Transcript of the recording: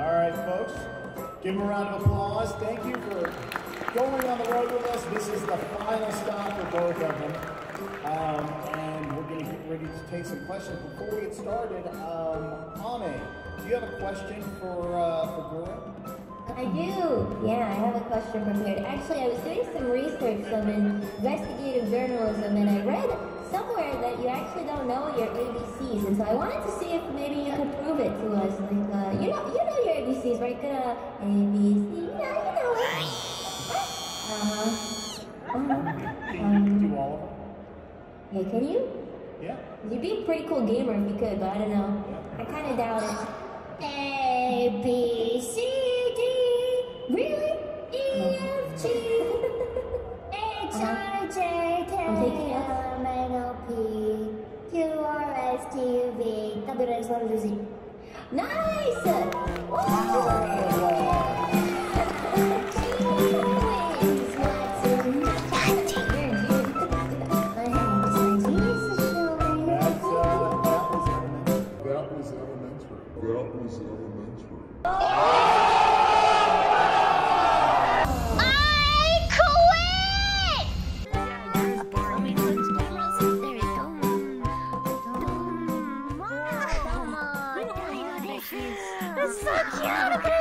folks. Give them a round of applause. Thank you for going on the road with us. This is the final stop for both of them. Um, and we're going to get ready to take some questions. Before we get started, um, Ame, do you have a question for, uh, for Gura? I do. Yeah, I have a question prepared. Actually, I was doing some research, some investigative journalism, and I read somewhere that you actually don't know your ABCs, and so I wanted to see if maybe you could prove it to us. ABCs, right? Good, A B C. You know, you know it. Uh huh. Uh-huh. Do all of them? Yeah, can you? Yeah. You'd be a pretty cool gamer if you could, but I don't know. I kind of doubt it. A B C D. Really? E F G H I J K L M N O P Q R S T U V W X Y Z. Nice! That's, that was elementary. That was elementary. That was elementary. So cute.